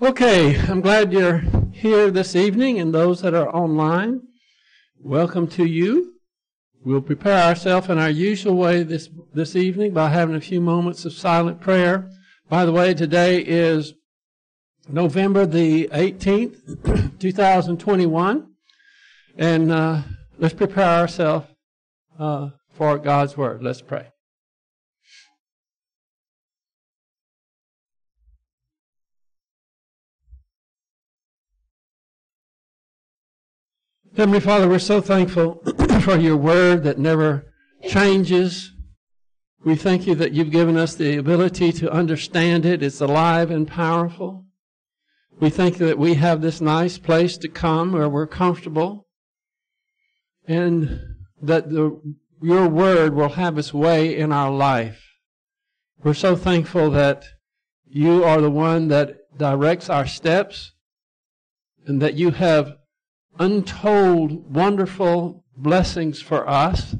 Okay, I'm glad you're here this evening and those that are online. Welcome to you. We'll prepare ourselves in our usual way this, this evening by having a few moments of silent prayer. By the way, today is November the 18th, 2021. And uh, let's prepare ourselves uh, for God's Word. Let's pray. Heavenly Father, we're so thankful for your word that never changes. We thank you that you've given us the ability to understand it. It's alive and powerful. We thank you that we have this nice place to come where we're comfortable and that the, your word will have its way in our life. We're so thankful that you are the one that directs our steps and that you have untold wonderful blessings for us.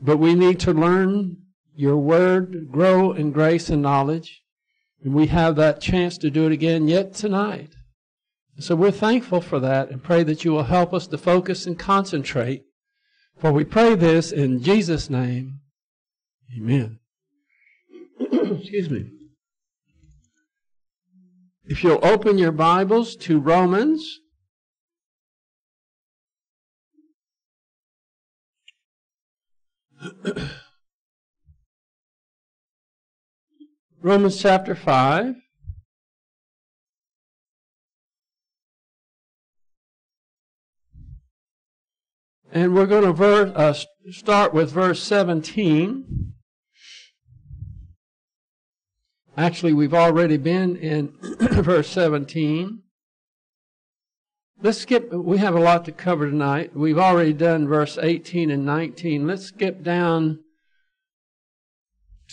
But we need to learn your word, grow in grace and knowledge. And we have that chance to do it again yet tonight. So we're thankful for that and pray that you will help us to focus and concentrate. For we pray this in Jesus' name. Amen. Excuse me. If you'll open your Bibles to Romans Romans chapter 5. And we're going to uh, start with verse 17. Actually, we've already been in verse 17. Let's skip, we have a lot to cover tonight. We've already done verse 18 and 19. Let's skip down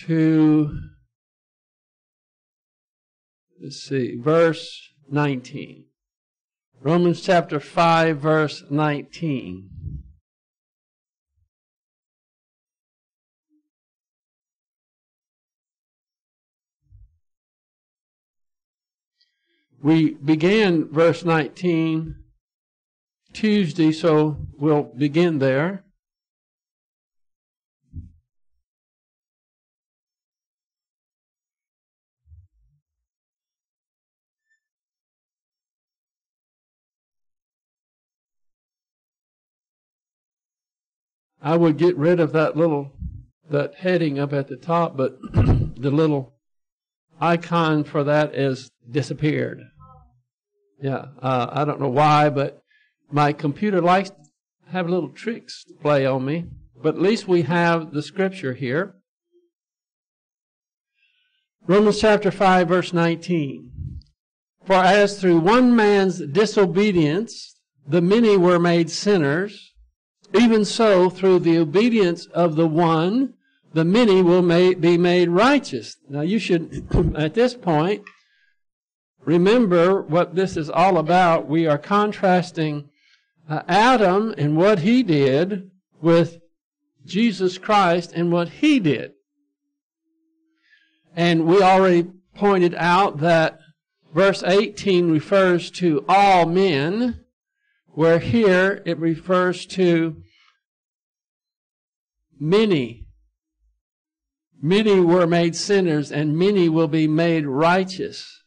to, let's see, verse 19. Romans chapter 5, verse 19. We began verse 19 Tuesday, so we'll begin there. I would get rid of that little that heading up at the top, but the little icon for that is disappeared. Yeah, uh, I don't know why, but my computer likes to have little tricks to play on me. But at least we have the scripture here. Romans chapter 5, verse 19. For as through one man's disobedience the many were made sinners, even so through the obedience of the one the many will be made righteous. Now you should, at this point, remember what this is all about. We are contrasting uh, Adam and what he did with Jesus Christ and what he did. And we already pointed out that verse 18 refers to all men, where here it refers to many. Many were made sinners and many will be made righteous.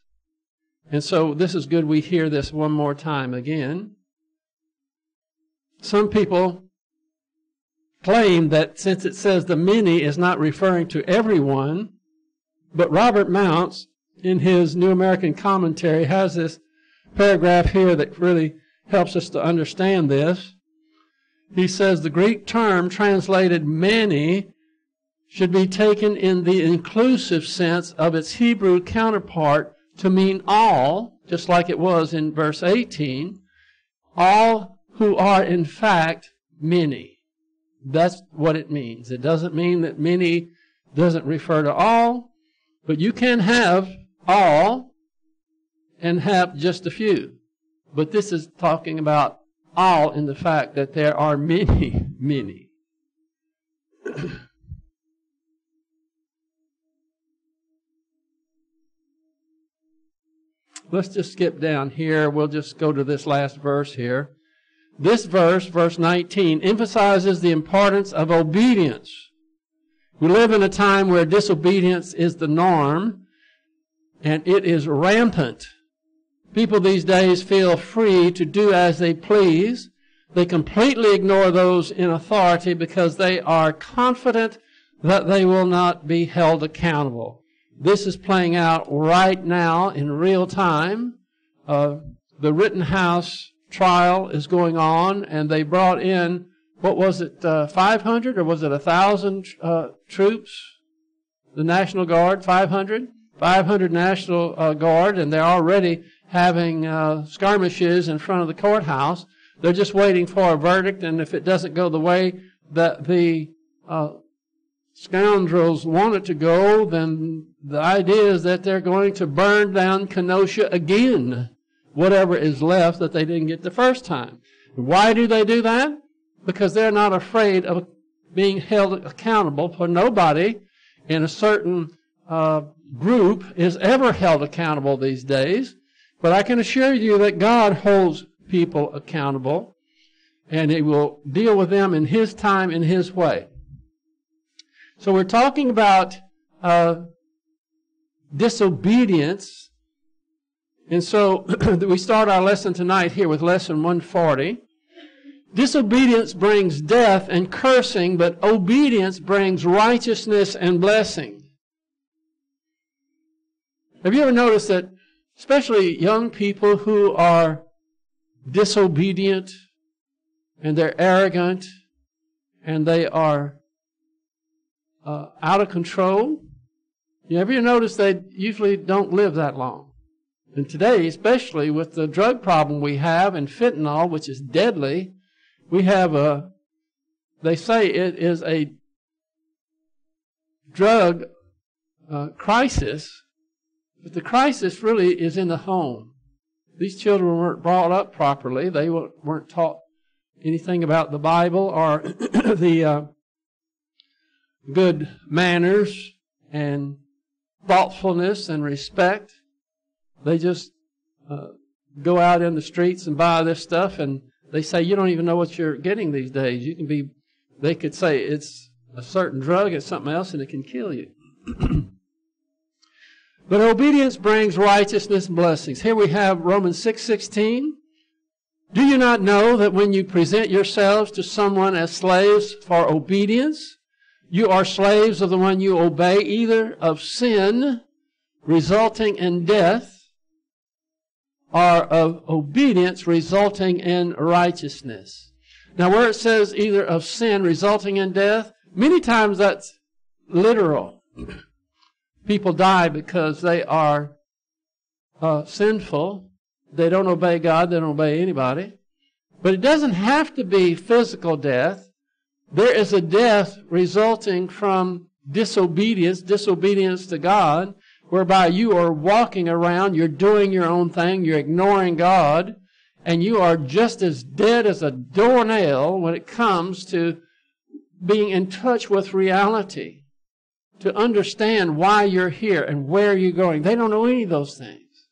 And so this is good we hear this one more time again. Some people claim that since it says the many is not referring to everyone, but Robert Mounce, in his New American Commentary, has this paragraph here that really helps us to understand this. He says the Greek term translated many should be taken in the inclusive sense of its Hebrew counterpart to mean all, just like it was in verse 18, all who are in fact many. That's what it means. It doesn't mean that many doesn't refer to all, but you can have all and have just a few. But this is talking about all in the fact that there are many, many. let's just skip down here. We'll just go to this last verse here. This verse, verse 19, emphasizes the importance of obedience. We live in a time where disobedience is the norm and it is rampant. People these days feel free to do as they please. They completely ignore those in authority because they are confident that they will not be held accountable. This is playing out right now in real time. Uh, the Rittenhouse trial is going on, and they brought in, what was it, uh, 500 or was it 1,000 uh, troops? The National Guard, 500? 500 National uh, Guard, and they're already having uh, skirmishes in front of the courthouse. They're just waiting for a verdict, and if it doesn't go the way that the uh, scoundrels want it to go, then the idea is that they're going to burn down Kenosha again, whatever is left that they didn't get the first time. Why do they do that? Because they're not afraid of being held accountable for nobody in a certain uh, group is ever held accountable these days. But I can assure you that God holds people accountable and He will deal with them in His time, in His way. So we're talking about uh, disobedience. And so we start our lesson tonight here with lesson 140. Disobedience brings death and cursing, but obedience brings righteousness and blessing. Have you ever noticed that, especially young people who are disobedient and they're arrogant and they are uh, out of control. You ever notice they usually don't live that long? And today, especially with the drug problem we have and fentanyl, which is deadly, we have a, they say it is a drug uh, crisis, but the crisis really is in the home. These children weren't brought up properly. They weren't taught anything about the Bible or the uh, good manners and thoughtfulness and respect. They just uh, go out in the streets and buy this stuff, and they say you don't even know what you're getting these days. You can be, they could say it's a certain drug, it's something else, and it can kill you. but obedience brings righteousness and blessings. Here we have Romans six sixteen. Do you not know that when you present yourselves to someone as slaves for obedience, you are slaves of the one you obey, either of sin, resulting in death, or of obedience, resulting in righteousness. Now, where it says either of sin, resulting in death, many times that's literal. People die because they are uh, sinful. They don't obey God, they don't obey anybody. But it doesn't have to be physical death. There is a death resulting from disobedience, disobedience to God, whereby you are walking around, you're doing your own thing, you're ignoring God, and you are just as dead as a doornail when it comes to being in touch with reality, to understand why you're here and where you're going. They don't know any of those things.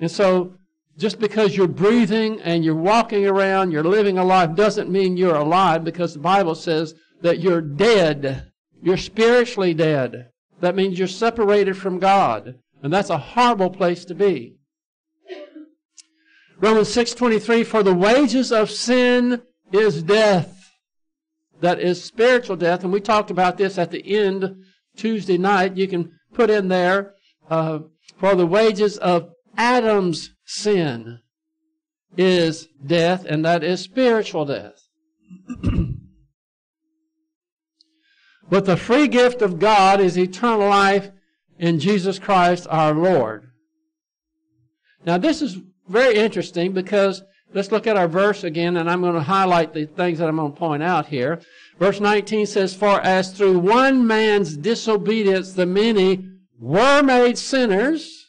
And so just because you're breathing and you're walking around, you're living a life, doesn't mean you're alive because the Bible says that you're dead. You're spiritually dead. That means you're separated from God. And that's a horrible place to be. Romans 6:23 for the wages of sin is death. That is spiritual death and we talked about this at the end Tuesday night. You can put in there uh, for the wages of Adam's sin is death, and that is spiritual death. but the free gift of God is eternal life in Jesus Christ our Lord. Now, this is very interesting because let's look at our verse again, and I'm going to highlight the things that I'm going to point out here. Verse 19 says, For as through one man's disobedience the many were made sinners,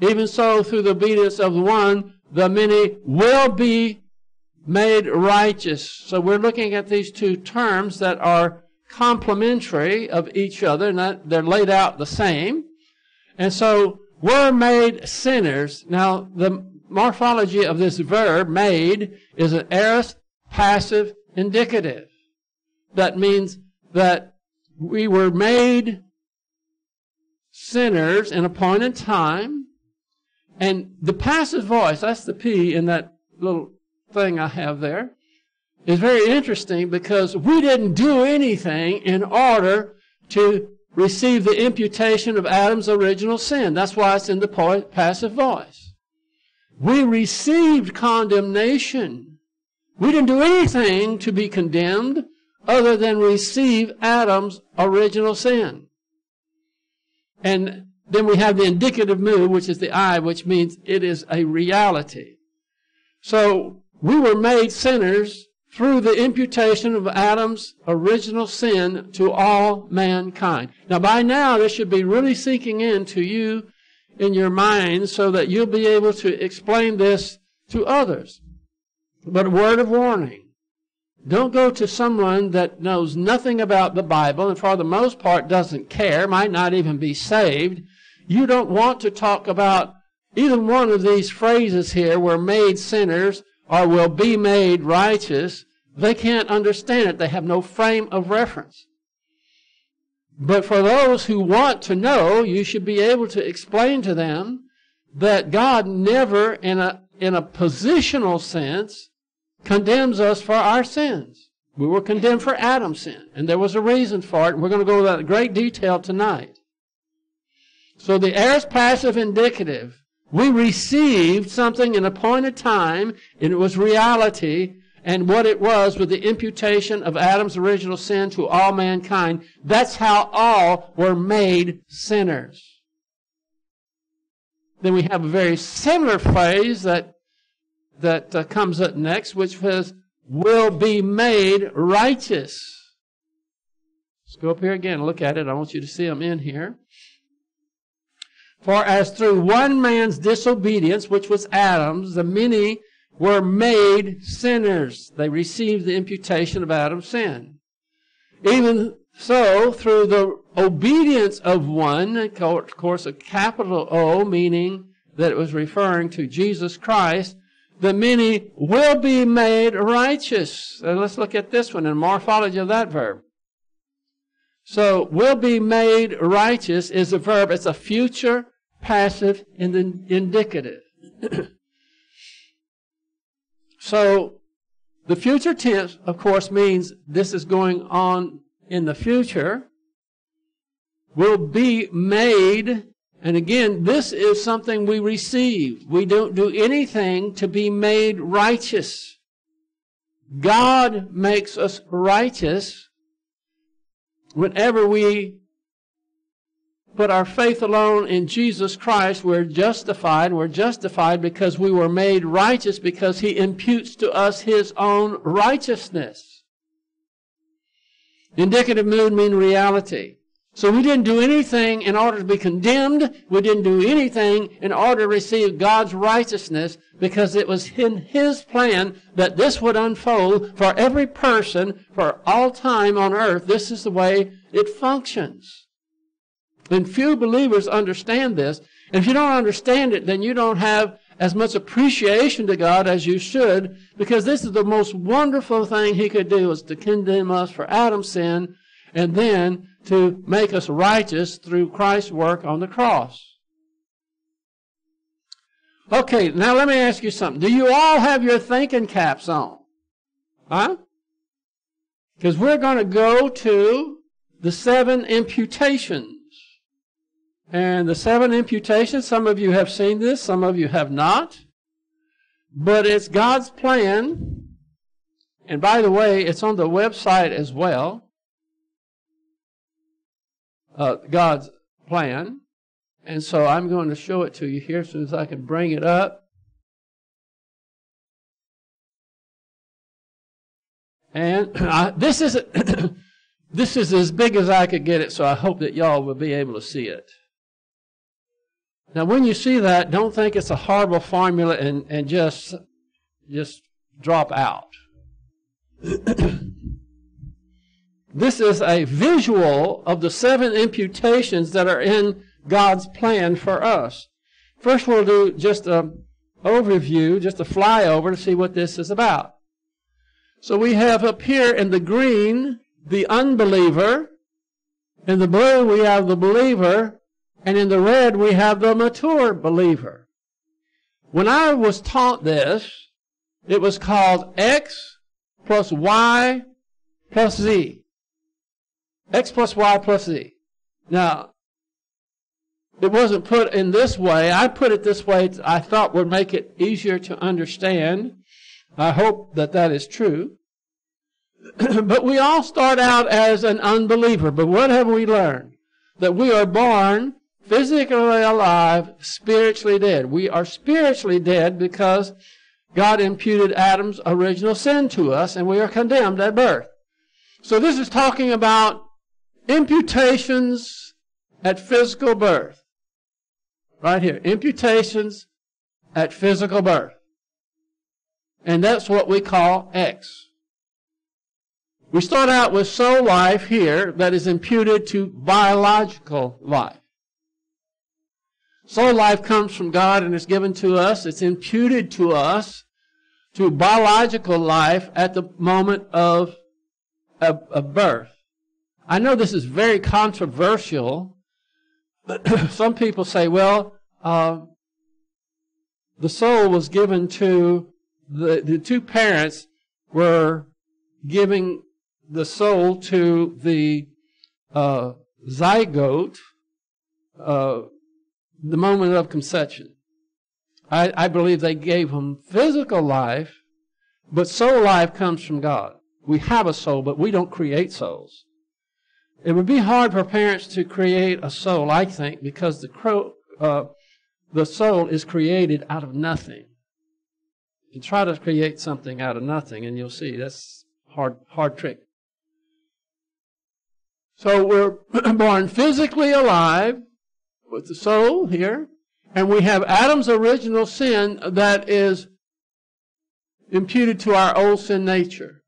even so, through the obedience of the one, the many will be made righteous. So we're looking at these two terms that are complementary of each other, and that they're laid out the same. And so we're made sinners. Now, the morphology of this verb, made, is an aorist passive indicative. That means that we were made sinners in a point in time, and the passive voice, that's the P in that little thing I have there, is very interesting because we didn't do anything in order to receive the imputation of Adam's original sin. That's why it's in the passive voice. We received condemnation. We didn't do anything to be condemned other than receive Adam's original sin. And then we have the indicative mood, which is the I, which means it is a reality. So we were made sinners through the imputation of Adam's original sin to all mankind. Now, by now, this should be really sinking into you in your mind so that you'll be able to explain this to others. But a word of warning. Don't go to someone that knows nothing about the Bible and for the most part doesn't care, might not even be saved. You don't want to talk about either one of these phrases here, we're made sinners or will be made righteous. They can't understand it. They have no frame of reference. But for those who want to know, you should be able to explain to them that God never, in a, in a positional sense, condemns us for our sins. We were condemned for Adam's sin, and there was a reason for it, we're going to go into that great detail tonight. So the aorist passive indicative, we received something in a point of time, and it was reality, and what it was with the imputation of Adam's original sin to all mankind. That's how all were made sinners. Then we have a very similar phrase that that uh, comes up next, which says, will be made righteous. Let's go up here again look at it. I want you to see them in here. For as through one man's disobedience, which was Adam's, the many were made sinners. They received the imputation of Adam's sin. Even so, through the obedience of one, of course, a capital O, meaning that it was referring to Jesus Christ, the many will be made righteous. And let's look at this one in morphology of that verb. So, will be made righteous is a verb. It's a future passive and then indicative. so, the future tense, of course, means this is going on in the future. Will be made and again, this is something we receive. We don't do anything to be made righteous. God makes us righteous whenever we put our faith alone in Jesus Christ. We're justified. We're justified because we were made righteous because He imputes to us His own righteousness. Indicative mood mean reality. So we didn't do anything in order to be condemned. We didn't do anything in order to receive God's righteousness because it was in His plan that this would unfold for every person for all time on earth. This is the way it functions. And few believers understand this. And if you don't understand it, then you don't have as much appreciation to God as you should because this is the most wonderful thing He could do is to condemn us for Adam's sin and then to make us righteous through Christ's work on the cross. Okay, now let me ask you something. Do you all have your thinking caps on? Huh? Because we're going to go to the seven imputations. And the seven imputations, some of you have seen this, some of you have not. But it's God's plan. And by the way, it's on the website as well uh, God's plan. And so I'm going to show it to you here as soon as I can bring it up. And I, this is this is as big as I could get it, so I hope that y'all will be able to see it. Now, when you see that, don't think it's a horrible formula and, and just just drop out. This is a visual of the seven imputations that are in God's plan for us. First, we'll do just an overview, just a flyover to see what this is about. So we have up here in the green the unbeliever, in the blue we have the believer, and in the red we have the mature believer. When I was taught this, it was called X plus Y plus Z. X plus Y plus Z. Now, it wasn't put in this way. I put it this way I thought would make it easier to understand. I hope that that is true. but we all start out as an unbeliever. But what have we learned? That we are born physically alive, spiritually dead. We are spiritually dead because God imputed Adam's original sin to us and we are condemned at birth. So this is talking about imputations at physical birth. Right here. Imputations at physical birth. And that's what we call X. We start out with soul life here that is imputed to biological life. Soul life comes from God and is given to us. It's imputed to us to biological life at the moment of, of, birth. I know this is very controversial, but some people say, well, uh, the soul was given to the, the two parents were giving the soul to the uh, zygote, uh, the moment of conception. I, I believe they gave him physical life, but soul life comes from God. We have a soul, but we don't create souls. It would be hard for parents to create a soul, I think, because the uh, the soul is created out of nothing. You try to create something out of nothing, and you'll see that's hard, hard trick. So we're born physically alive with the soul here, and we have Adam's original sin that is imputed to our old sin nature.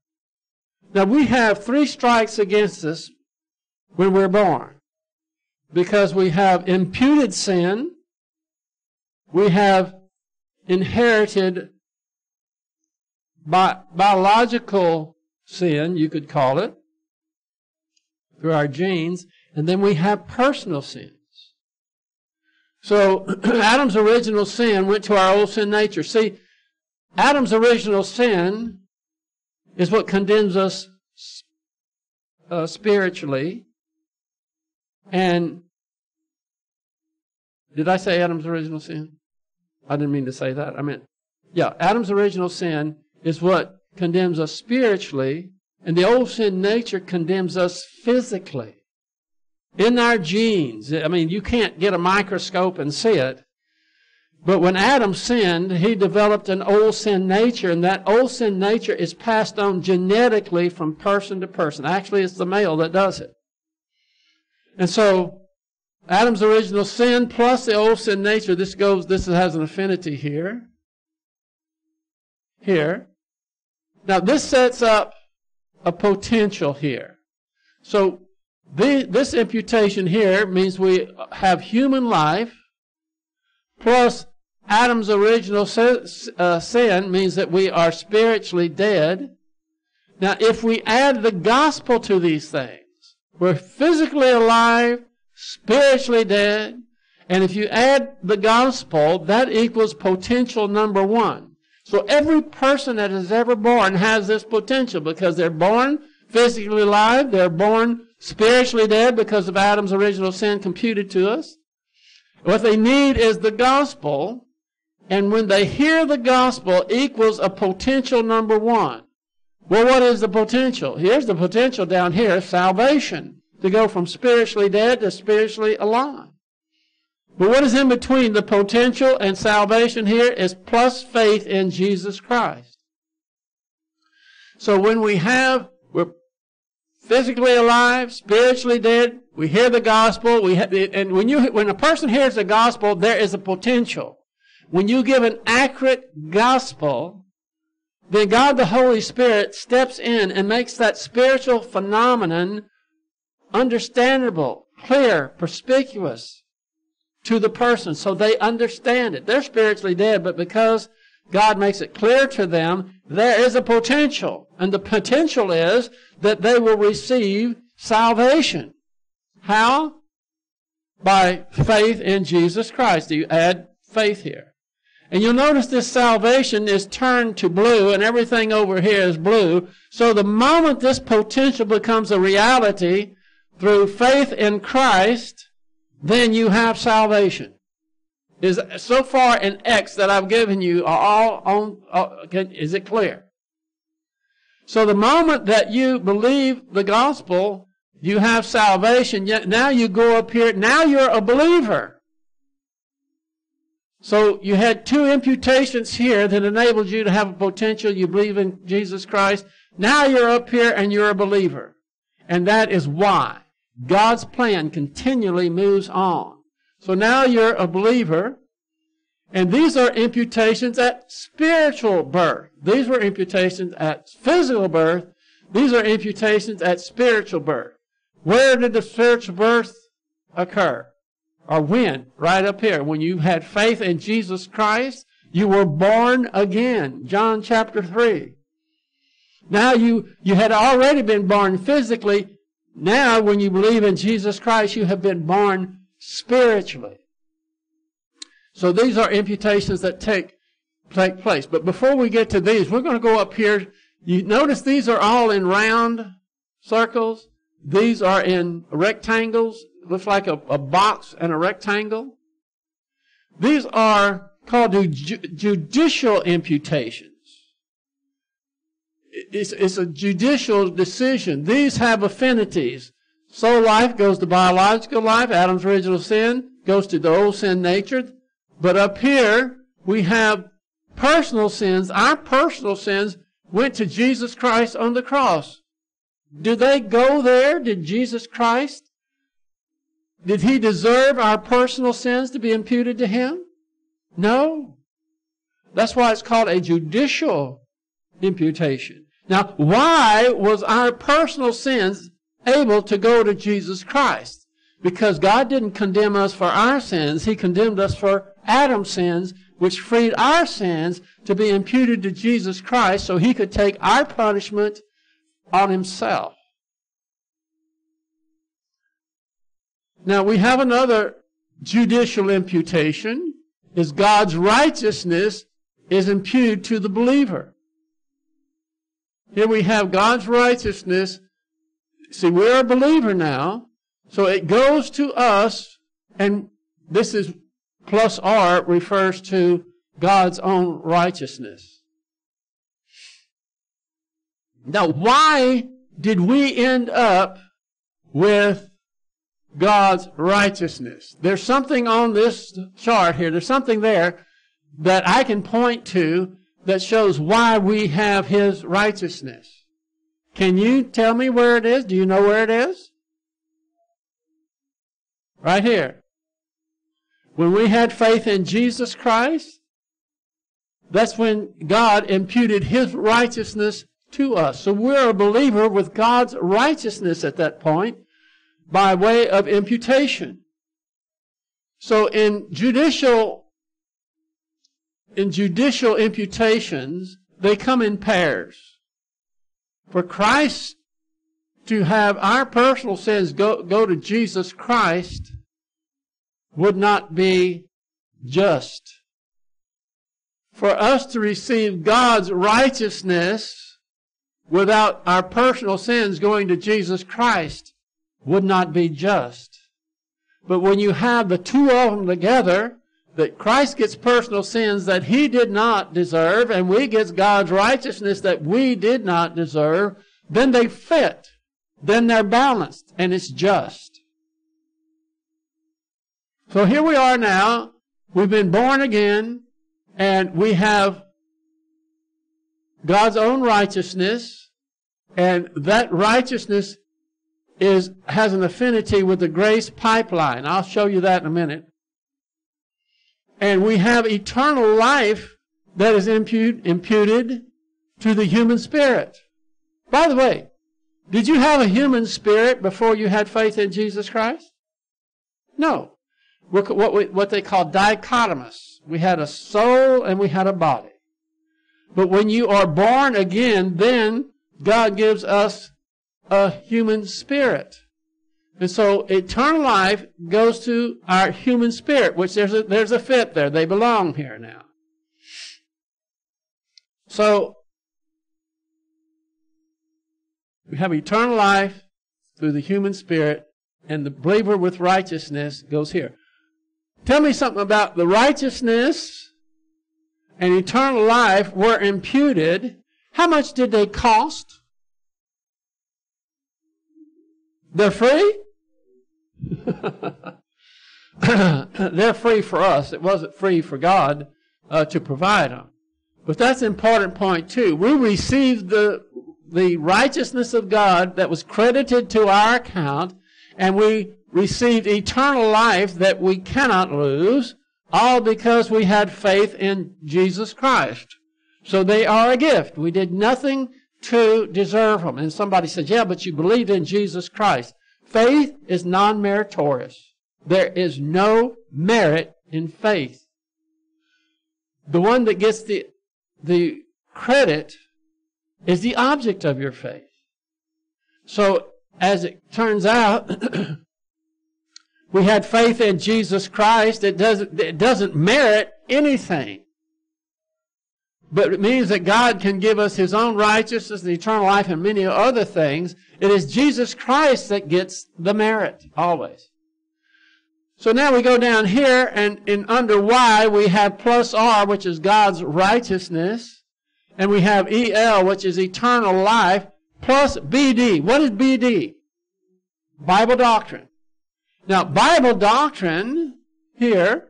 Now we have three strikes against us when we're born. Because we have imputed sin, we have inherited bi- biological sin, you could call it, through our genes, and then we have personal sins. So Adam's original sin went to our old sin nature. See, Adam's original sin is what condemns us uh, spiritually. And did I say Adam's original sin? I didn't mean to say that. I meant, yeah, Adam's original sin is what condemns us spiritually, and the old sin nature condemns us physically. In our genes, I mean, you can't get a microscope and see it, but when Adam sinned, he developed an old sin nature, and that old sin nature is passed on genetically from person to person. Actually, it's the male that does it. And so, Adam's original sin plus the old sin nature, this goes, this has an affinity here. Here. Now, this sets up a potential here. So, the, this imputation here means we have human life plus Adam's original sin, uh, sin means that we are spiritually dead. Now, if we add the gospel to these things, we're physically alive, spiritually dead, and if you add the gospel, that equals potential number one. So every person that is ever born has this potential because they're born physically alive, they're born spiritually dead because of Adam's original sin imputed to us. What they need is the gospel, and when they hear the gospel equals a potential number one. Well, what is the potential? Here's the potential down here salvation. To go from spiritually dead to spiritually alive. But what is in between the potential and salvation here is plus faith in Jesus Christ. So when we have, physically alive, spiritually dead, we hear the gospel, we and when you, when a person hears the gospel, there is a potential. When you give an accurate gospel, then God the Holy Spirit steps in and makes that spiritual phenomenon understandable, clear, perspicuous. to the person so they understand it. They're spiritually dead, but because God makes it clear to them, there is a potential. And the potential is that they will receive salvation. How? By faith in Jesus Christ. You add faith here. And you'll notice this salvation is turned to blue and everything over here is blue. So the moment this potential becomes a reality through faith in Christ, then you have salvation. Is so far in X that I've given you are all on, uh, can, is it clear? So the moment that you believe the gospel, you have salvation. Yet Now you go up here. Now you're a believer. So you had two imputations here that enabled you to have a potential. You believe in Jesus Christ. Now you're up here and you're a believer. And that is why God's plan continually moves on. So now you're a believer. And these are imputations at spiritual birth. These were imputations at physical birth. These are imputations at spiritual birth. Where did the spiritual birth occur? Or when? Right up here. When you had faith in Jesus Christ, you were born again. John chapter 3. Now you, you had already been born physically. Now when you believe in Jesus Christ, you have been born spiritually. So these are imputations that take, take place. But before we get to these, we're going to go up here. You notice these are all in round circles. These are in rectangles looks like a, a box and a rectangle. These are called ju- judicial imputations. It's, it's a judicial decision. These have affinities. Soul life goes to biological life. Adam's original sin goes to the old sin nature. But up here, we have personal sins. Our personal sins went to Jesus Christ on the cross. Do they go there? Did Jesus Christ did he deserve our personal sins to be imputed to him? No. That's why it's called a judicial imputation. Now, why was our personal sins able to go to Jesus Christ? Because God didn't condemn us for our sins. He condemned us for Adam's sins, which freed our sins to be imputed to Jesus Christ so he could take our punishment on himself. Now we have another judicial imputation is God's righteousness is imputed to the believer. Here we have God's righteousness. See, we're a believer now, so it goes to us, and this is plus R refers to God's own righteousness. Now, why did we end up with God's righteousness. There's something on this chart here, there's something there that I can point to that shows why we have His righteousness. Can you tell me where it is? Do you know where it is? Right here. When we had faith in Jesus Christ, that's when God imputed His righteousness to us. So we're a believer with God's righteousness at that point by way of imputation. So in judicial in judicial imputations, they come in pairs. For Christ to have our personal sins go, go to Jesus Christ would not be just. For us to receive God's righteousness without our personal sins going to Jesus Christ would not be just. But when you have the two of them together, that Christ gets personal sins that he did not deserve, and we get God's righteousness that we did not deserve, then they fit. Then they're balanced, and it's just. So here we are now. We've been born again, and we have God's own righteousness, and that righteousness is, has an affinity with the grace pipeline. I'll show you that in a minute. And we have eternal life that is impute, imputed to the human spirit. By the way, did you have a human spirit before you had faith in Jesus Christ? No. What, we, what they call dichotomous. We had a soul and we had a body. But when you are born again, then God gives us a human spirit. And so eternal life goes to our human spirit, which there's a, there's a fit there. They belong here now. So we have eternal life through the human spirit, and the believer with righteousness goes here. Tell me something about the righteousness and eternal life were imputed. How much did they cost? They're free? They're free for us. It wasn't free for God uh, to provide them. But that's an important point too. We received the, the righteousness of God that was credited to our account, and we received eternal life that we cannot lose, all because we had faith in Jesus Christ. So they are a gift. We did nothing to deserve them. And somebody says, yeah, but you believed in Jesus Christ. Faith is non-meritorious. There is no merit in faith. The one that gets the, the credit is the object of your faith. So, as it turns out, we had faith in Jesus Christ. It doesn't, it doesn't merit anything. But it means that God can give us His own righteousness and eternal life and many other things. It is Jesus Christ that gets the merit, always. So now we go down here and in under Y we have plus R, which is God's righteousness. And we have EL, which is eternal life, plus BD. What is BD? Bible doctrine. Now, Bible doctrine here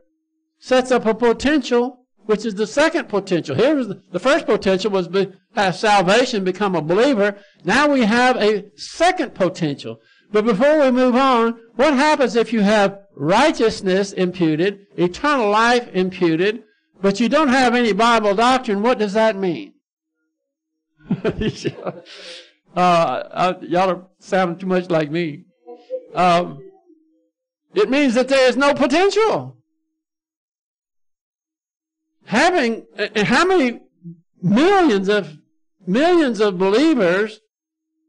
sets up a potential, which is the second potential. Here the, the first potential was be, have salvation, become a believer. Now we have a second potential. But before we move on, what happens if you have righteousness imputed, eternal life imputed, but you don't have any Bible doctrine? What does that mean? uh, y'all are sounding too much like me. Um, it means that there is no potential. Having, eh, how many millions of, millions of believers,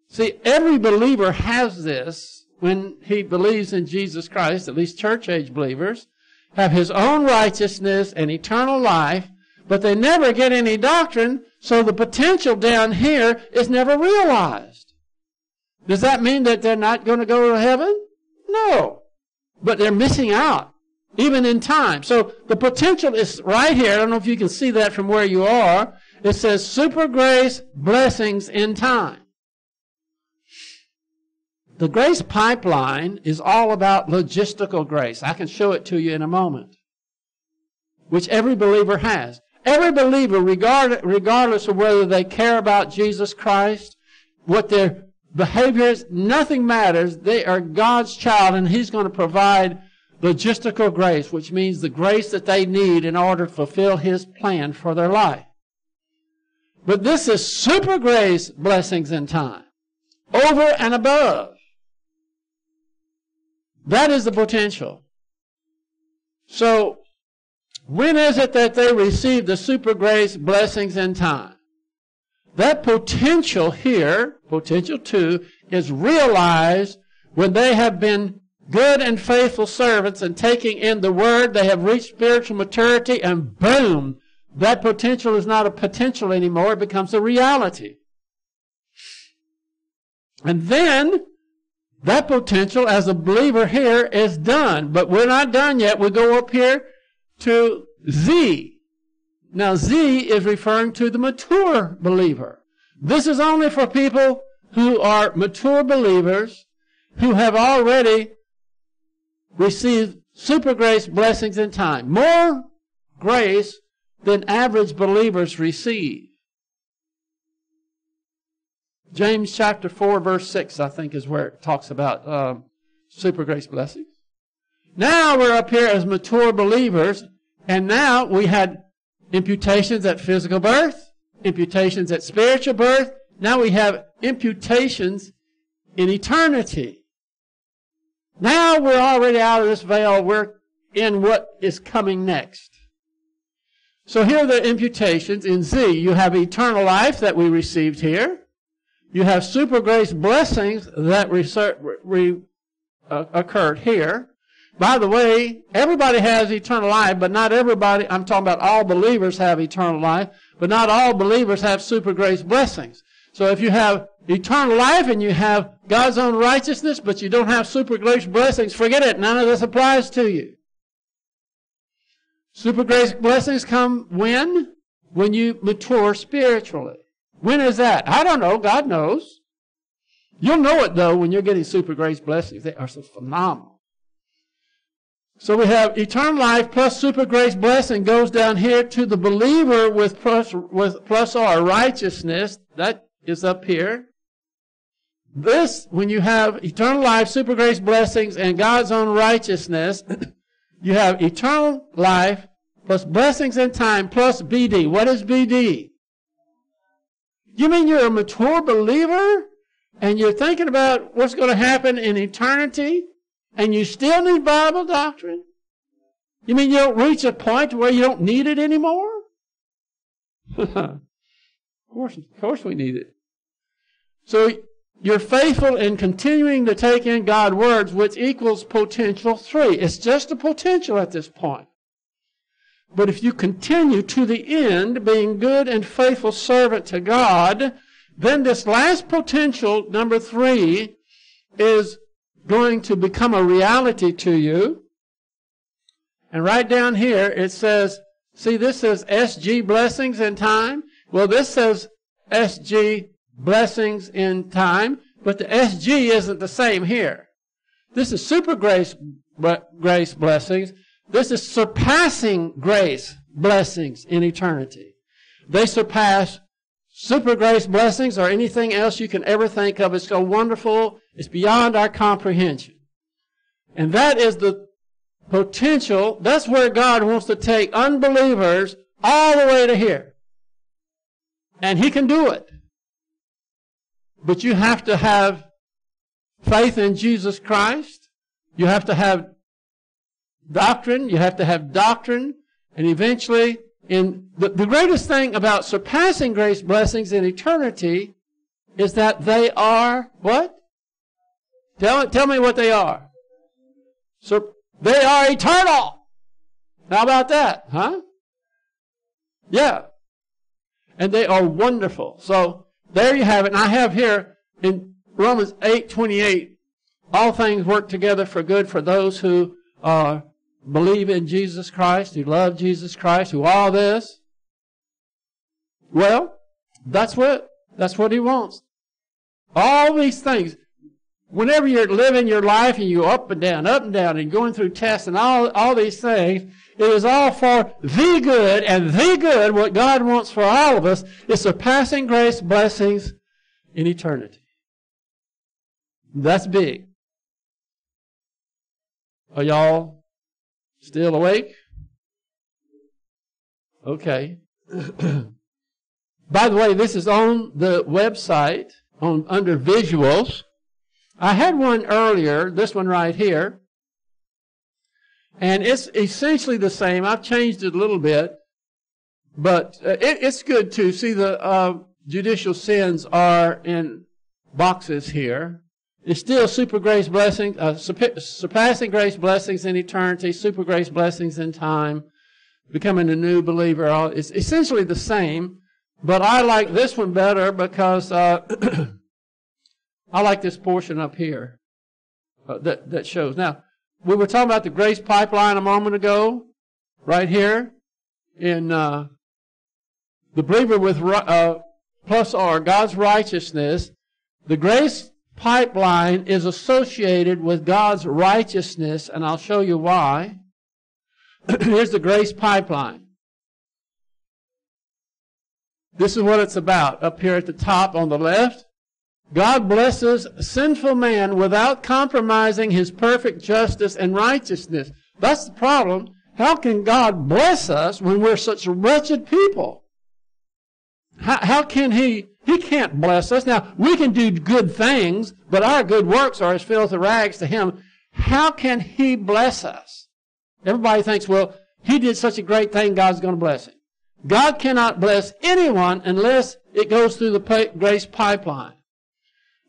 see, every believer has this when he believes in Jesus Christ, at least church age believers, have his own righteousness and eternal life, but they never get any doctrine, so the potential down here is never realized. Does that mean that they're not going to go to heaven? No but they're missing out, even in time. So the potential is right here. I don't know if you can see that from where you are. It says super grace blessings in time. The grace pipeline is all about logistical grace. I can show it to you in a moment, which every believer has. Every believer, regardless of whether they care about Jesus Christ, what their behaviors, nothing matters. They are God's child, and He's going to provide logistical grace, which means the grace that they need in order to fulfill His plan for their life. But this is super grace blessings in time, over and above. That is the potential. So, when is it that they receive the super grace blessings in time? That potential here, potential two, is realized when they have been good and faithful servants and taking in the word, they have reached spiritual maturity, and boom, that potential is not a potential anymore, it becomes a reality. And then, that potential as a believer here is done. But we're not done yet. We go up here to Z. Now, Z is referring to the mature believer. This is only for people who are mature believers who have already received super grace blessings in time. More grace than average believers receive. James chapter 4, verse 6, I think, is where it talks about um, super grace blessings. Now we're up here as mature believers, and now we had imputations at physical birth, imputations at spiritual birth. Now we have imputations in eternity. Now we're already out of this veil. We're in what is coming next. So here are the imputations. In Z, you have eternal life that we received here. You have super grace blessings that uh, occurred here. By the way, everybody has eternal life, but not everybody, I'm talking about all believers have eternal life, but not all believers have super grace blessings. So if you have eternal life and you have God's own righteousness, but you don't have super grace blessings, forget it. None of this applies to you. Super grace blessings come when? When you mature spiritually. When is that? I don't know. God knows. You'll know it though when you're getting super grace blessings. They are so phenomenal. So we have eternal life plus super grace blessing goes down here to the believer with plus, with plus R righteousness. That is up here. This, when you have eternal life, super grace blessings, and God's own righteousness, you have eternal life plus blessings in time plus BD. What is BD? You mean you're a mature believer and you're thinking about what's going to happen in eternity and you still need Bible doctrine? You mean you don't reach a point where you don't need it anymore? of course, of course we need it. So you're faithful in continuing to take in God's words, which equals potential three. It's just a potential at this point. But if you continue to the end, being good and faithful servant to God, then this last potential, number three, is going to become a reality to you. And right down here, it says, see, this says SG blessings in time. Well, this says SG blessings in time, but the SG isn't the same here. This is super grace, grace blessings. This is surpassing grace blessings in eternity. They surpass super grace blessings or anything else you can ever think of. It's so wonderful. It's beyond our comprehension. And that is the potential. That's where God wants to take unbelievers all the way to here. And He can do it. But you have to have faith in Jesus Christ. You have to have doctrine. You have to have doctrine. And eventually, in the, the greatest thing about surpassing grace blessings in eternity is that they are what? Tell, tell me what they are. So they are eternal. How about that? Huh? Yeah. And they are wonderful. So there you have it. And I have here in Romans 8:28, all things work together for good for those who uh, believe in Jesus Christ, who love Jesus Christ, who all this. Well, that's what that's what he wants. All these things. Whenever you're living your life and you up and down, up and down, and going through tests and all, all these things, it is all for the good, and the good, what God wants for all of us, is surpassing grace, blessings in eternity. That's big. Are y'all still awake? Okay. By the way, this is on the website on under visuals. I had one earlier, this one right here. And it's essentially the same. I've changed it a little bit, but uh, it, it's good too. See, the uh, judicial sins are in boxes here. It's still super grace blessings, uh, surpassing grace blessings in eternity, super grace blessings in time, becoming a new believer. It's essentially the same, but I like this one better because uh, I like this portion up here uh, that that shows. Now, we were talking about the grace pipeline a moment ago, right here in uh, the believer with uh, plus R, God's righteousness. The grace pipeline is associated with God's righteousness, and I'll show you why. Here's the grace pipeline. This is what it's about up here at the top on the left. God blesses sinful man without compromising his perfect justice and righteousness. That's the problem. How can God bless us when we're such wretched people? How, how can he? He can't bless us. Now, we can do good things, but our good works are as filthy rags to him. How can he bless us? Everybody thinks, well, he did such a great thing, God's going to bless him. God cannot bless anyone unless it goes through the grace pipeline.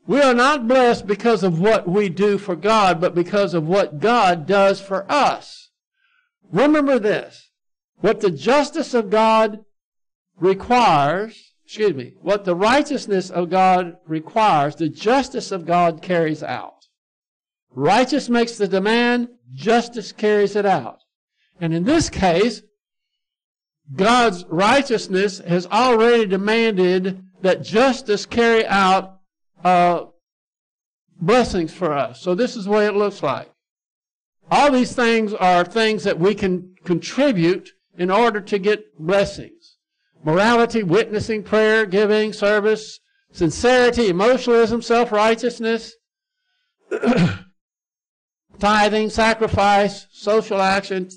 We are not blessed because of what we do for God, but because of what God does for us. Remember this. What the justice of God requires, excuse me, what the righteousness of God requires, the justice of God carries out. Righteous makes the demand, justice carries it out. And in this case, God's righteousness has already demanded that justice carry out uh, blessings for us. So this is the way it looks like. All these things are things that we can contribute in order to get blessings. Morality, witnessing, prayer, giving, service, sincerity, emotionalism, self-righteousness, tithing, sacrifice, social action.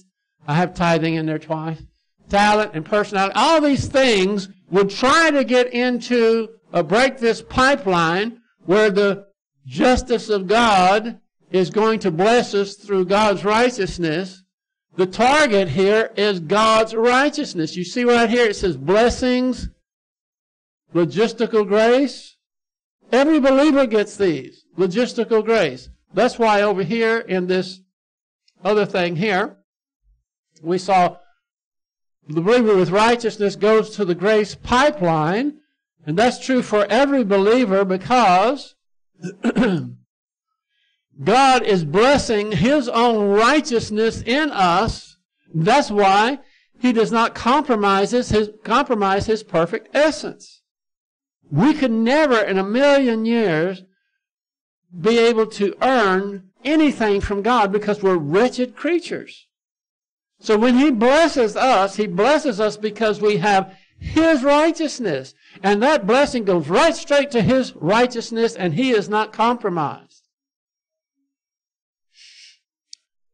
I have tithing in there twice. Talent and personality. All these things would try to get into or break this pipeline where the justice of God is going to bless us through God's righteousness. The target here is God's righteousness. You see right here it says blessings, logistical grace. Every believer gets these. Logistical grace. That's why over here in this other thing here, we saw the believer with righteousness goes to the grace pipeline. And that's true for every believer because God is blessing His own righteousness in us. That's why He does not compromise his, compromise His perfect essence. We could never in a million years be able to earn anything from God because we're wretched creatures. So when He blesses us, He blesses us because we have His righteousness. And that blessing goes right straight to His righteousness and He is not compromised.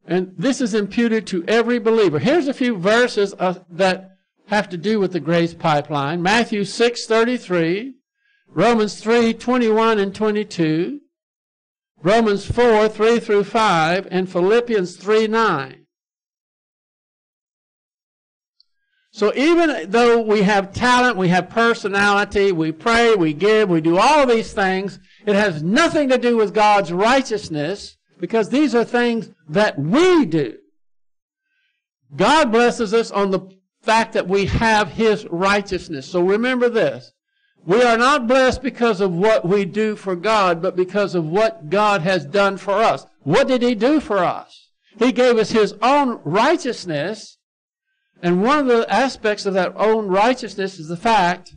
And this is imputed to every believer. Here's a few verses uh, that have to do with the grace pipeline. Matthew 6:33, Romans 3:21 and 22, Romans 4, 3 through 5, and Philippians 3, 9. So even though we have talent, we have personality, we pray, we give, we do all these things, it has nothing to do with God's righteousness because these are things that we do. God blesses us on the fact that we have His righteousness. So remember this. We are not blessed because of what we do for God, but because of what God has done for us. What did He do for us? He gave us His own righteousness, and one of the aspects of that own righteousness is the fact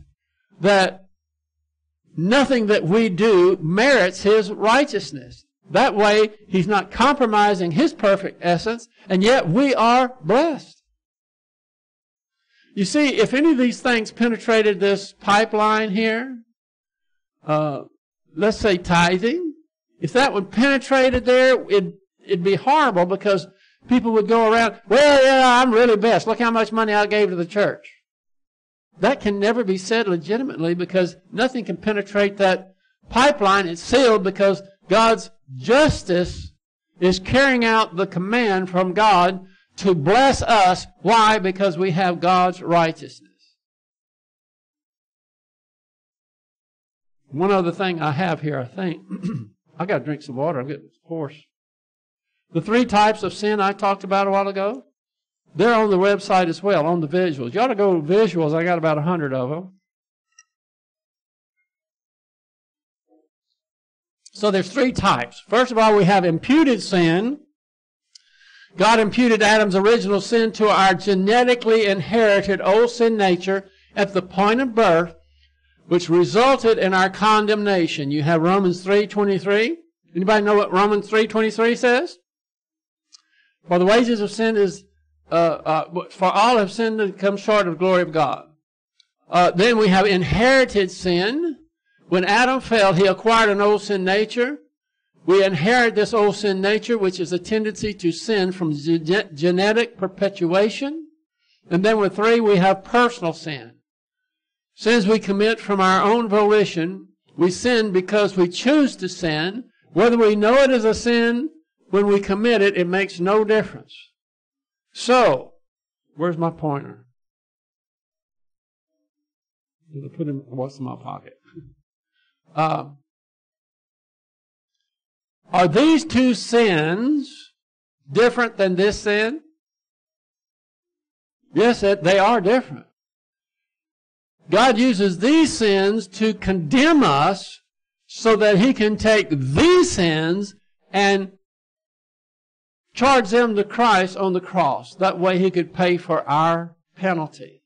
that nothing that we do merits His righteousness. That way, He's not compromising His perfect essence, and yet we are blessed. You see, if any of these things penetrated this pipeline here, uh, let's say tithing, if that would penetrated there, it, it'd be horrible because people would go around, well, yeah, I'm really best. Look how much money I gave to the church. That can never be said legitimately because nothing can penetrate that pipeline. It's sealed because God's justice is carrying out the command from God to bless us. Why? Because we have God's righteousness. One other thing I have here, I think. I got to drink some water. I'm getting hoarse. The three types of sin I talked about a while ago, they're on the website as well, on the visuals. You ought to go to visuals. I got about a hundred of them. So there's three types. First of all, we have imputed sin, God imputed Adam's original sin to our genetically inherited old sin nature at the point of birth, which resulted in our condemnation. You have Romans 3.23. Anybody know what Romans 3.23 says? For the wages of sin is, uh, uh, for all have sinned and come short of the glory of God. Uh, then we have inherited sin. When Adam fell, he acquired an old sin nature. We inherit this old sin nature, which is a tendency to sin from ge- genetic perpetuation. And then with three, we have personal sin. Sins we commit from our own volition. We sin because we choose to sin. Whether we know it is a sin when we commit it, it makes no difference. So, where's my pointer? Put him, what's in my pocket? Uh, are these two sins different than this sin? Yes, they are different. God uses these sins to condemn us so that He can take these sins and charge them to Christ on the cross. That way He could pay for our penalty.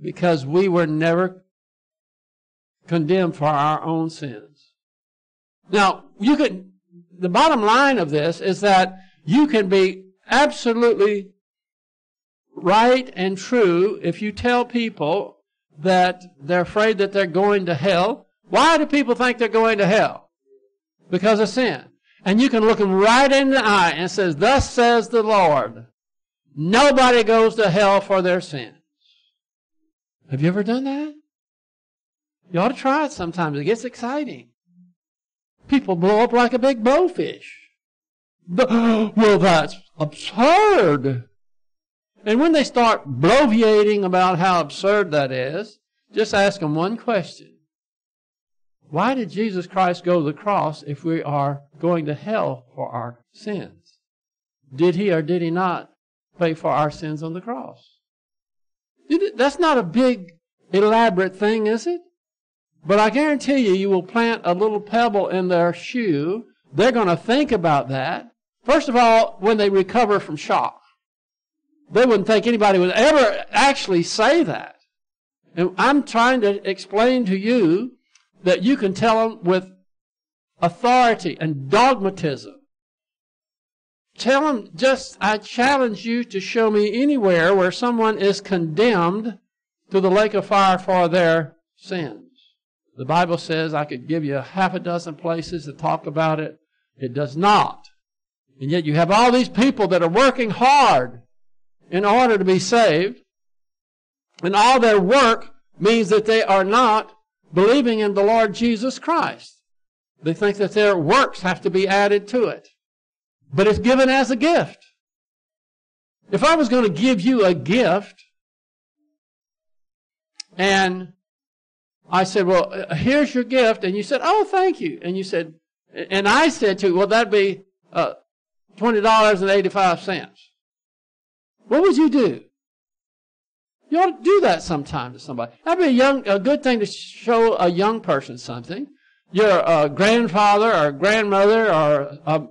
Because we were never condemned for our own sins. Now, you could, the bottom line of this is that you can be absolutely right and true if you tell people that they're afraid that they're going to hell. Why do people think they're going to hell? Because of sin. And you can look them right in the eye and says, Thus says the Lord, nobody goes to hell for their sins. Have you ever done that? You ought to try it sometimes. It gets exciting. People blow up like a big blowfish. Well, that's absurd. And when they start bloviating about how absurd that is, just ask them one question. Why did Jesus Christ go to the cross if we are going to hell for our sins? Did he or did he not pay for our sins on the cross? That's not a big, elaborate thing, is it? But I guarantee you, you will plant a little pebble in their shoe. They're going to think about that. First of all, when they recover from shock. They wouldn't think anybody would ever actually say that. And I'm trying to explain to you that you can tell them with authority and dogmatism. Tell them just, I challenge you to show me anywhere where someone is condemned to the lake of fire for their sins. The Bible says I could give you half a dozen places to talk about it. It does not. And yet you have all these people that are working hard in order to be saved. And all their work means that they are not believing in the Lord Jesus Christ. They think that their works have to be added to it. But it's given as a gift. If I was going to give you a gift and I said, well, here's your gift. And you said, oh, thank you. And you said, and I said to you, well, that'd be uh, $20.85. What would you do? You ought to do that sometime to somebody. That'd be a young, a good thing to show a young person something. Your uh, grandfather or grandmother or a,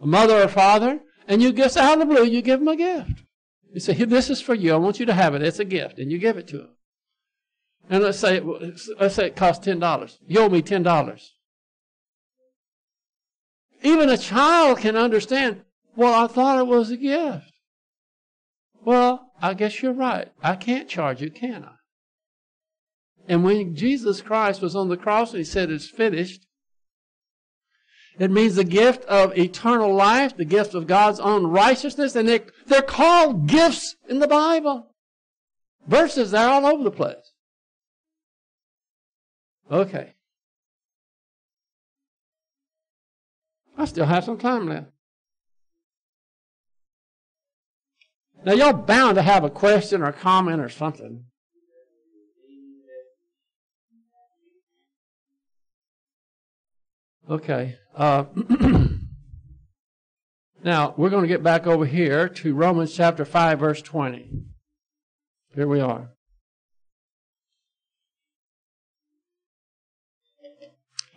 a mother or father, and you just out of the blue, you give them a gift. You say, "This is for you. I want you to have it. It's a gift," and you give it to them. And let's say, let's say it costs $10. You owe me $10. Even a child can understand, well, I thought it was a gift. Well, I guess you're right. I can't charge you, can I? And when Jesus Christ was on the cross and he said it's finished, it means the gift of eternal life, the gift of God's own righteousness, and they, they're called gifts in the Bible. Verses, they're all over the place. Okay. I still have some time left. Now, you're bound to have a question or a comment or something. Okay. Uh, now, we're going to get back over here to Romans chapter 5, verse 20. Here we are.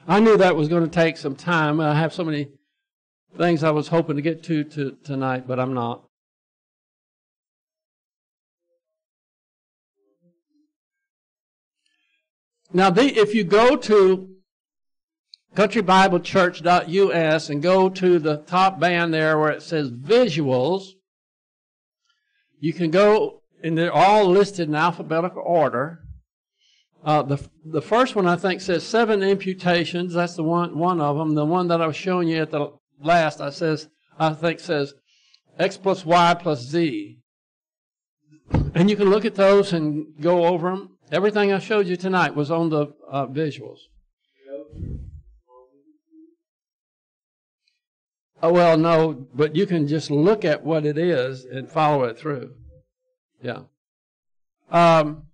I knew that was going to take some time. I have so many things I was hoping to get to, to tonight, but I'm not. Now, the, if you go to countrybiblechurch.us and go to the top band there where it says visuals, you can go, and they're all listed in alphabetical order. Uh, the the first one I think says seven imputations. That's the one one of them. The one that I was showing you at the last, I says I think says x plus y plus z. And you can look at those and go over them. Everything I showed you tonight was on the uh, visuals. Oh, well, no, but you can just look at what it is and follow it through. Yeah. Um,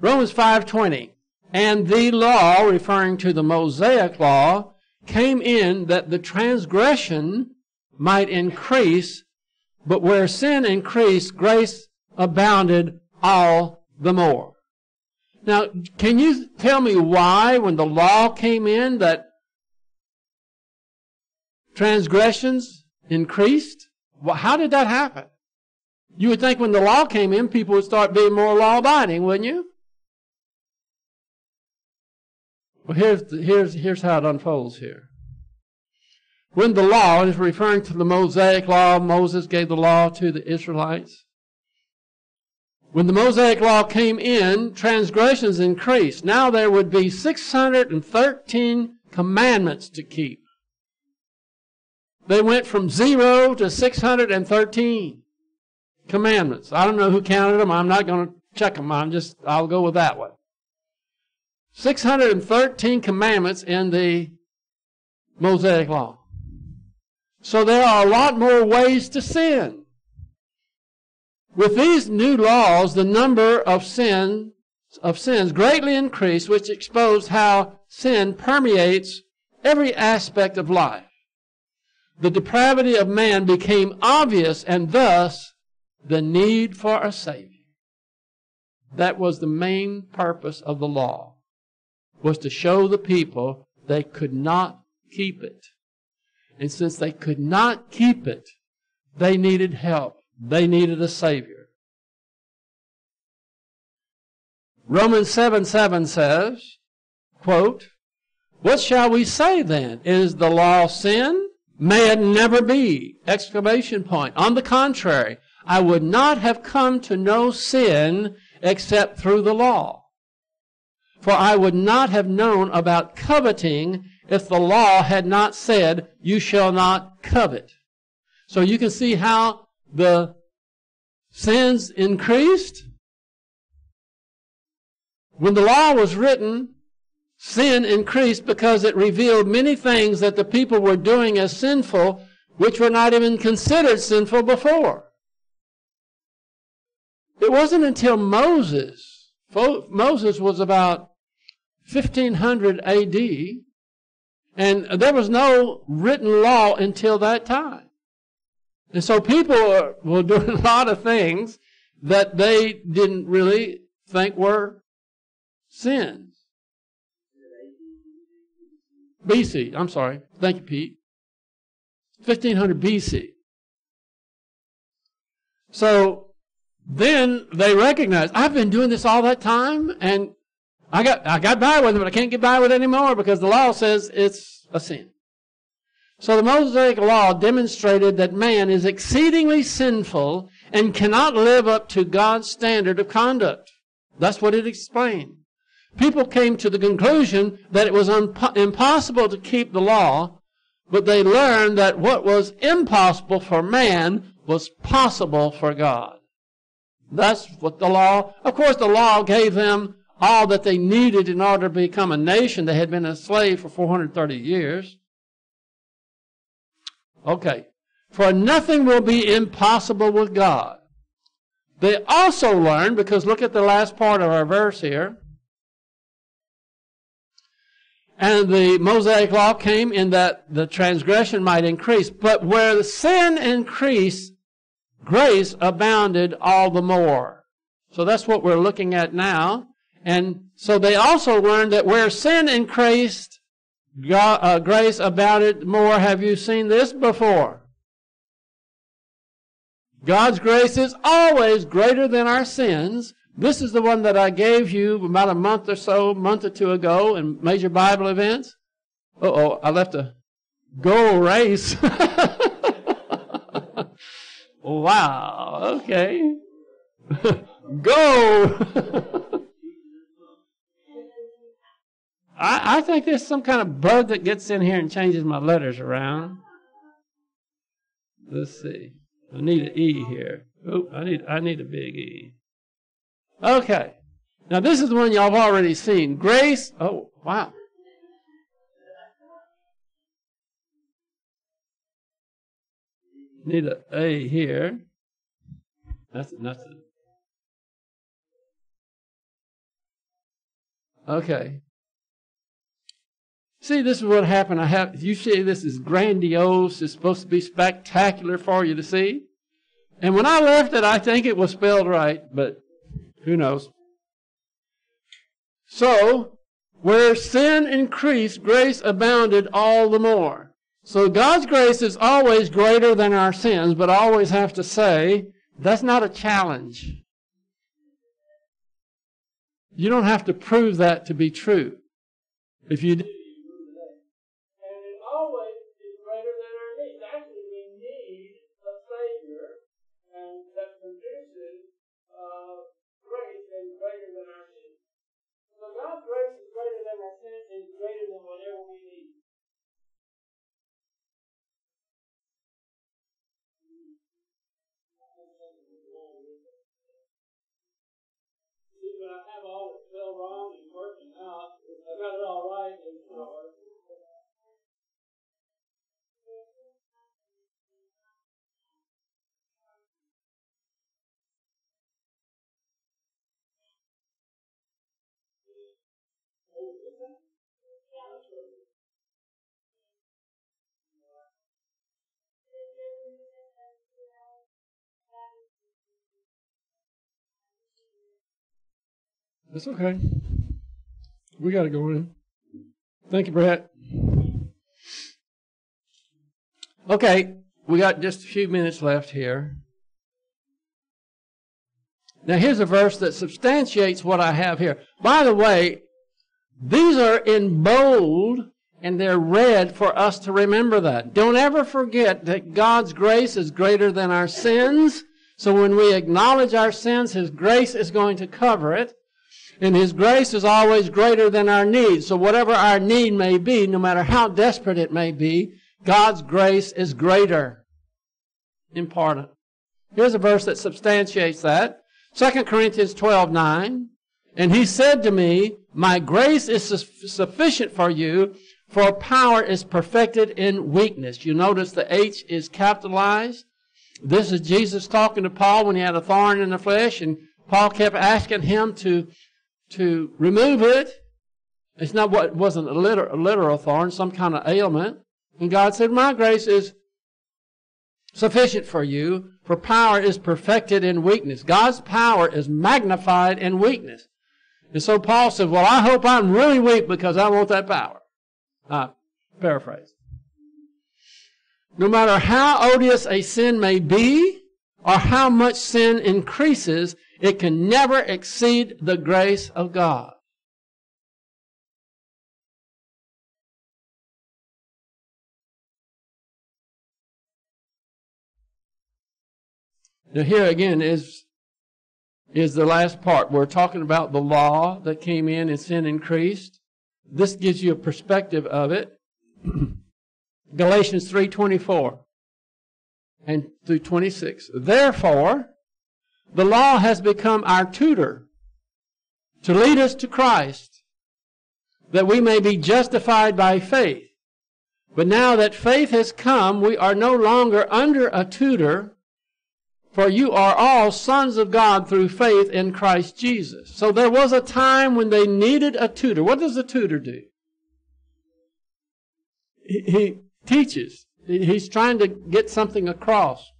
Romans 5:20. And the law, referring to the Mosaic law, came in that the transgression might increase, but where sin increased, grace abounded all the more. Now, can you tell me why, when the law came in, that transgressions increased? Well, how did that happen? You would think when the law came in, people would start being more law abiding, wouldn't you? Well, here's, here's, here's how it unfolds here. When the law is referring to the Mosaic law, Moses gave the law to the Israelites. When the Mosaic law came in, transgressions increased. Now there would be 613 commandments to keep. They went from zero to 613 commandments. I don't know who counted them. I'm not going to check them. I'm just, I'll go with that one. 613 commandments in the Mosaic Law. So there are a lot more ways to sin. With these new laws, the number of sin of sins greatly increased, which exposed how sin permeates every aspect of life. The depravity of man became obvious, and thus the need for a Savior. That was the main purpose of the law was to show the people they could not keep it. And since they could not keep it, they needed help. They needed a Savior. Romans 7 7 says, quote, What shall we say then? Is the law sin? May it never be! Exclamation point. On the contrary, I would not have come to know sin except through the law. For I would not have known about coveting if the law had not said, You shall not covet. So you can see how the sins increased. When the law was written, sin increased because it revealed many things that the people were doing as sinful, which were not even considered sinful before. It wasn't until Moses, Moses was about 1500 AD, and there was no written law until that time. And so people were, doing a lot of things that they didn't really think were sins. BC, I'm sorry. Thank you, Pete. 1500 BC. So then they recognized, I've been doing this all that time, and I got, I got by with it, but I can't get by with it anymore because the law says it's a sin. So the Mosaic law demonstrated that man is exceedingly sinful and cannot live up to God's standard of conduct. That's what it explained. People came to the conclusion that it was impossible to keep the law, but they learned that what was impossible for man was possible for God. That's what the law, of course, the law gave them all that they needed in order to become a nation that had been enslaved for 430 years. Okay. For nothing will be impossible with God. They also learned, because look at the last part of our verse here. And the Mosaic law came in that the transgression might increase. But where the sin increased, grace abounded all the more. So that's what we're looking at now. And so they also learned that where sin increased, God, uh, grace abounded more. Have you seen this before? God's grace is always greater than our sins. This is the one that I gave you about a month or so, month or two ago in major Bible events. Uh oh, I left a goal race. wow, okay. Go! I, I think there's some kind of bug that gets in here and changes my letters around. Let's see. I need an E here. Oh, I need I need a big E. Okay. Now this is the one y'all have already seen. Grace. Oh, wow. need a A here. That's nothing. Okay. See, this is what happened. I have you see this is grandiose. It's supposed to be spectacular for you to see. And when I left it, I think it was spelled right, but who knows? So, where sin increased, grace abounded all the more. So God's grace is always greater than our sins, but I always have to say, that's not a challenge. You don't have to prove that to be true. If you do, That's okay. We got to go in. Thank you, Brett. Okay, we got just a few minutes left here. Now, here's a verse that substantiates what I have here. By the way, these are in bold and they're red for us to remember that. Don't ever forget that God's grace is greater than our sins. So when we acknowledge our sins, His grace is going to cover it. And His grace is always greater than our need. So whatever our need may be, no matter how desperate it may be, God's grace is greater. Important. Here's a verse that substantiates that. 2 Corinthians 12, 9. And he said to me, My grace is su- sufficient for you, for power is perfected in weakness. You notice the H is capitalized. This is Jesus talking to Paul when he had a thorn in the flesh, and Paul kept asking him to to remove it. It's not what wasn't a literal, a literal thorn, some kind of ailment. And God said, My grace is sufficient for you, for power is perfected in weakness. God's power is magnified in weakness. And so Paul said, Well, I hope I'm really weak because I want that power. Uh, paraphrase. No matter how odious a sin may be, or how much sin increases, it can never exceed the grace of God. Now here again is is the last part. We're talking about the law that came in and sin increased. This gives you a perspective of it. Galatians 3:24 and through 26. Therefore, the law has become our tutor to lead us to Christ, that we may be justified by faith. But now that faith has come, we are no longer under a tutor, for you are all sons of God through faith in Christ Jesus. So there was a time when they needed a tutor. What does a tutor do? He, he teaches. He's trying to get something across.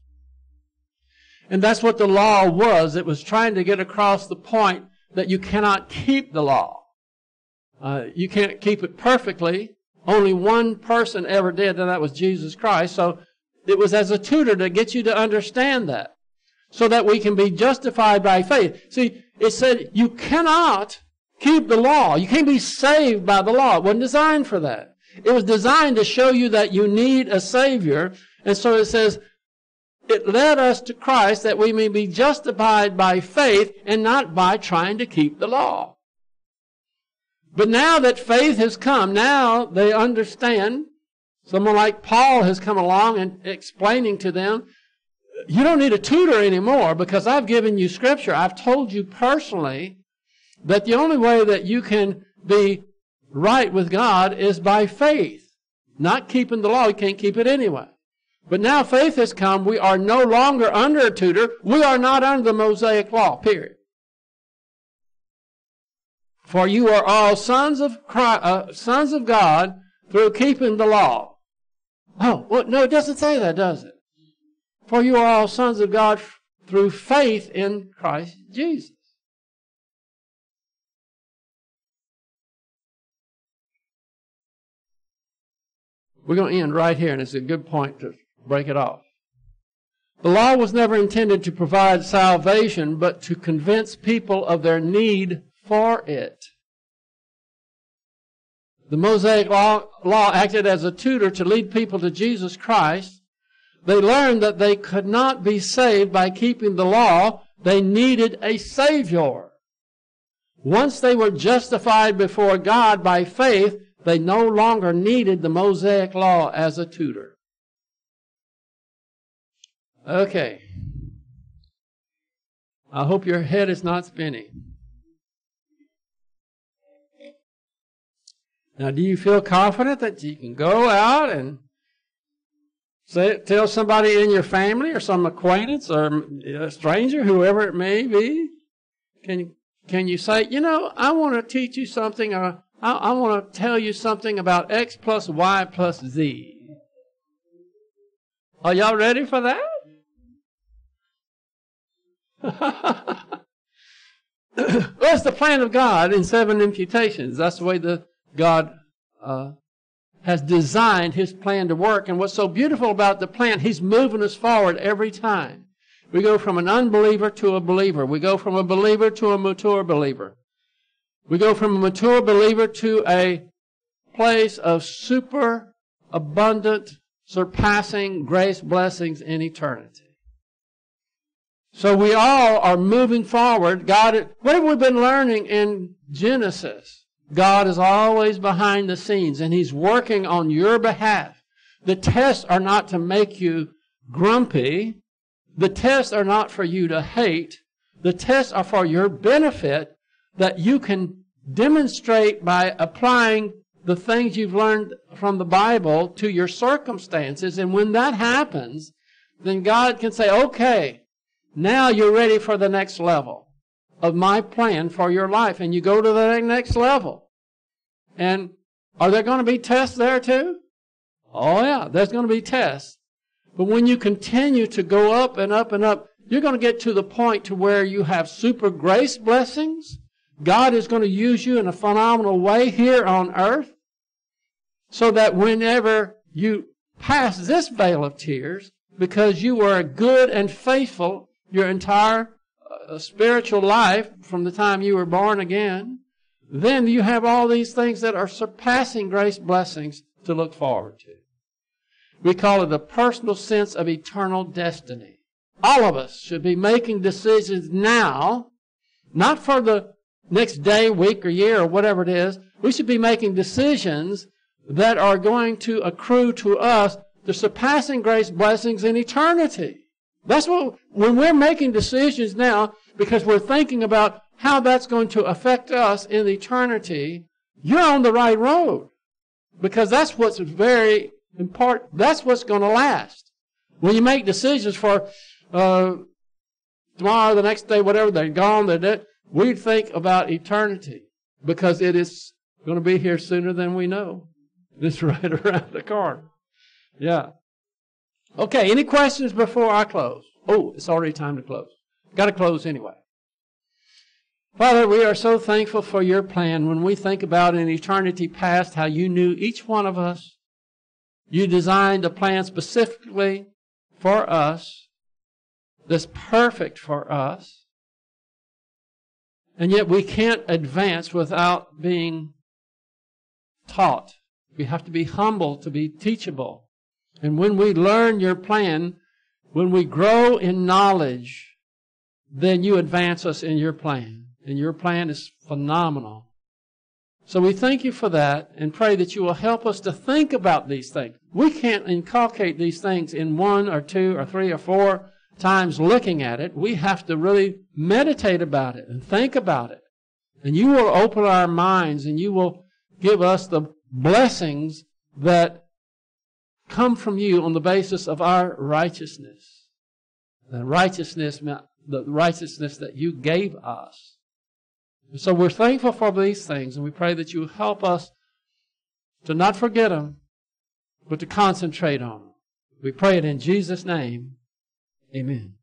And that's what the law was. It was trying to get across the point that you cannot keep the law. Uh, you can't keep it perfectly. Only one person ever did, and that was Jesus Christ. So it was as a tutor to get you to understand that. So that we can be justified by faith. See, it said you cannot keep the law. You can't be saved by the law. It wasn't designed for that. It was designed to show you that you need a Savior. And so it says, it led us to Christ that we may be justified by faith and not by trying to keep the law. But now that faith has come, now they understand. Someone like Paul has come along and explaining to them, you don't need a tutor anymore because I've given you scripture. I've told you personally that the only way that you can be right with God is by faith. Not keeping the law. You can't keep it anyway. But now faith has come. We are no longer under a tutor. We are not under the Mosaic law, period. For you are all sons of Christ, uh, sons of God through keeping the law. Oh, well, no, it doesn't say that, does it? For you are all sons of God through faith in Christ Jesus. We're going to end right here, and it's a good point to break it off. The law was never intended to provide salvation, but to convince people of their need for it. The Mosaic law, law, acted as a tutor to lead people to Jesus Christ. They learned that they could not be saved by keeping the law. They needed a Savior. Once they were justified before God by faith, they no longer needed the Mosaic law as a tutor. Okay. I hope your head is not spinning. Now, do you feel confident that you can go out and say, tell somebody in your family or some acquaintance or a stranger, whoever it may be? Can, can you say, you know, I want to teach you something or I, I want to tell you something about X plus Y plus Z? Are y'all ready for that? What's the plan of God in seven imputations? That's the way the God uh, has designed His plan to work. And what's so beautiful about the plan, He's moving us forward every time. We go from an unbeliever to a believer. We go from a believer to a mature believer. We go from a mature believer to a place of super abundant, surpassing grace blessings in eternity. So we all are moving forward. God, what have we been learning in Genesis? God is always behind the scenes and He's working on your behalf. The tests are not to make you grumpy. The tests are not for you to hate. The tests are for your benefit that you can demonstrate by applying the things you've learned from the Bible to your circumstances. And when that happens, then God can say, okay, now you're ready for the next level of my plan for your life. And you go to the next level. And are there going to be tests there too? Oh yeah, there's going to be tests. But when you continue to go up and up and up, you're going to get to the point to where you have super grace blessings. God is going to use you in a phenomenal way here on earth so that whenever you pass this veil of tears, because you were good and faithful your entire a spiritual life from the time you were born again, then you have all these things that are surpassing grace blessings to look forward to. We call it a personal sense of eternal destiny. All of us should be making decisions now, not for the next day, week, or year, or whatever it is. We should be making decisions that are going to accrue to us the surpassing grace blessings in eternity. That's what, when we're making decisions now, because we're thinking about how that's going to affect us in eternity, you're on the right road. Because that's what's very important. That's what's going to last. When you make decisions for uh, tomorrow, the next day, whatever, they're gone, they're dead. We think about eternity because it is going to be here sooner than we know. It's right around the corner. Yeah. Okay, any questions before I close? Oh, it's already time to close. Got to close anyway. Father, we are so thankful for your plan. When we think about in eternity past how you knew each one of us, you designed a plan specifically for us that's perfect for us. And yet we can't advance without being taught. We have to be humble to be teachable. And when we learn your plan, when we grow in knowledge, then you advance us in your plan. And your plan is phenomenal. So we thank you for that and pray that you will help us to think about these things. We can't inculcate these things in one or two or three or four times looking at it. We have to really meditate about it and think about it. And you will open our minds and you will give us the blessings that come from you on the basis of our righteousness. The righteousness, the righteousness that you gave us. And so we're thankful for these things, and we pray that you help us to not forget them, but to concentrate on them. We pray it in Jesus' name. Amen.